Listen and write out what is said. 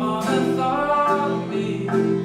on the thought of me.